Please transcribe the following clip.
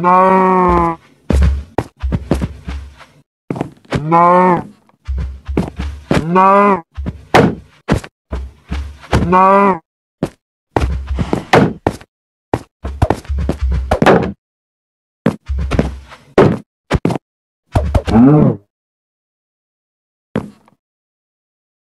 No. No. No. No. No. Mm.